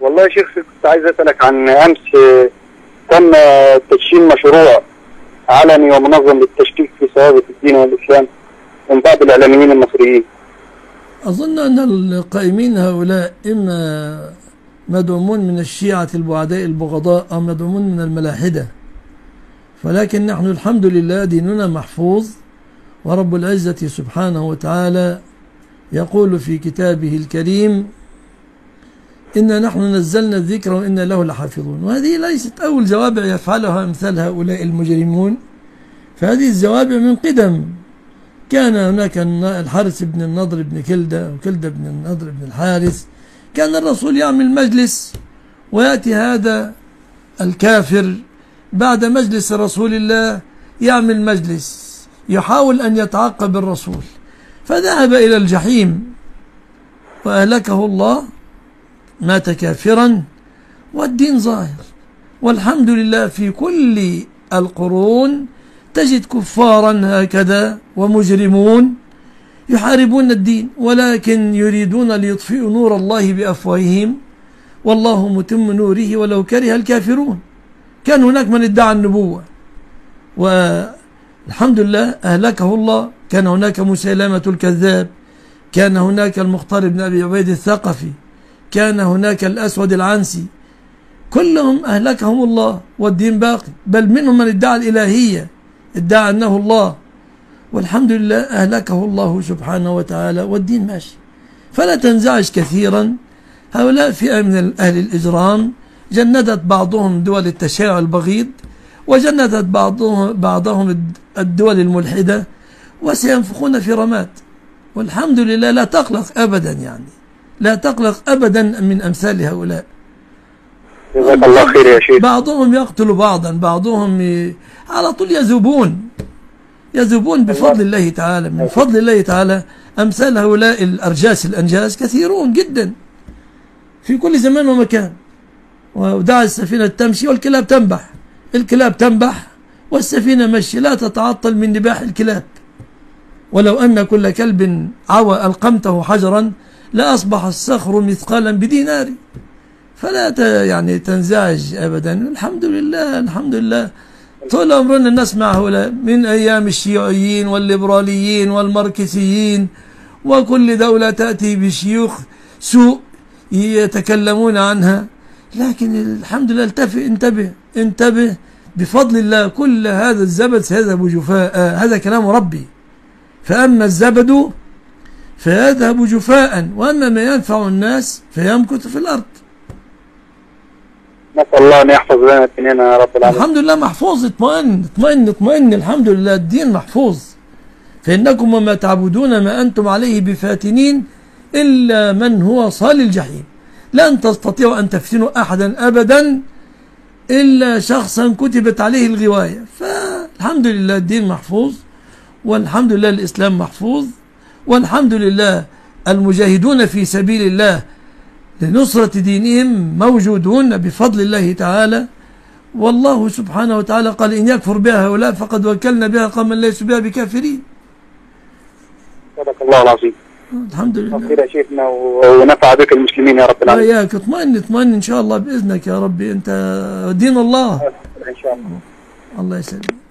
والله يا شيخ كنت عايز أسألك عن أمس تم تدشين مشروع علني ومنظم للتشكيك في ثوابت الدين والإسلام من بعض الإعلاميين المصريين. أظن أن القائمين هؤلاء إما مدعومون من الشيعة البعداء البغضاء أو مدعومون من الملاحدة ولكن نحن الحمد لله ديننا محفوظ ورب العزة سبحانه وتعالى يقول في كتابه الكريم إنا نحن نزلنا الذكر وإنا له لحافظون. وهذه ليست أول زوابع يفعلها أمثال هؤلاء المجرمون. فهذه الزوابع من قدم. كان هناك الحارث بن النضر بن كلدة وكلدة بن النضر بن الحارث. كان الرسول يعمل مجلس ويأتي هذا الكافر بعد مجلس رسول الله يعمل مجلس يحاول أن يتعقب الرسول. فذهب إلى الجحيم وأهلكه الله مات كافرا والدين ظاهر. والحمد لله في كل القرون تجد كفارا هكذا ومجرمون يحاربون الدين ولكن يريدون ليطفئوا نور الله بأفواههم. والله متم نوره ولو كره الكافرون. كان هناك من ادعى النبوة. والحمد لله أهلكه الله. كان هناك مسيلمة الكذاب. كان هناك المختار بن أبي عبيد الثقفي. كان هناك الأسود العنسي. كلهم أهلكهم الله والدين باقي. بل منهم من ادعى الإلهية ادعى أنه الله. والحمد لله أهلكه الله سبحانه وتعالى والدين ماشي. فلا تنزعج كثيرا. هؤلاء فئة من أهل الإجرام. جندت بعضهم دول التشيع البغيض وجندت بعضهم, بعضهم الدول الملحدة وسينفخون في رمات والحمد لله لا تقلق أبدا يعني. لا تقلق أبدا من أمثال هؤلاء. جزاك الله خير يا شيخ. بعضهم يقتل بعضا بعضهم ي... على طول يذوبون. يذوبون بفضل الله تعالى من فضل الله تعالى أمثال هؤلاء الأرجاس الأنجاس كثيرون جدا. في كل زمان ومكان. ودع السفينة تمشي والكلاب تنبح. الكلاب تنبح والسفينة مشي. لا تتعطل من نباح الكلاب. ولو أن كل كلب عوى ألقمته حجرا لأصبح الصخر مثقالا بدينار. فلا يعني تنزعج أبدا. الحمد لله الحمد لله. طول عمرنا نسمع هؤلاء من أيام الشيوعيين والليبراليين والماركسيين وكل دولة تأتي بشيوخ سوء يتكلمون عنها. لكن الحمد لله التفي انتبه انتبه بفضل الله كل هذا الزبد سيذهب جفاء. هذا كلام ربي. فأما الزبد فيذهب جفاء وأما ما ينفع الناس فيمكث في الأرض. نسأل الله أن يحفظ لنا ديننا يا رب العالمين. الحمد لله محفوظ اطمئن اطمئن اطمئن الحمد لله الدين محفوظ. فإنكم وما تعبدون ما أنتم عليه بفاتنين إلا من هو صال الجحيم. لن تستطيعوا أن تفتنوا أحدا أبدا إلا شخصا كتبت عليه الغواية. فالحمد لله الدين محفوظ والحمد لله الإسلام محفوظ. والحمد لله المجاهدون في سبيل الله لنصرة دينهم موجودون بفضل الله تعالى. والله سبحانه وتعالى قال إن يكفر بها هؤلاء فقد وكلنا بها قوما ليسوا بها بكافرين. صدق الله العظيم. الحمد لله. خير يا شيخنا ونفع بك المسلمين يا رب العالمين. وإياك اطمئن اطمئن إن شاء الله بإذنك يا ربي. أنت دين الله. إن شاء الله. الله يسلمك.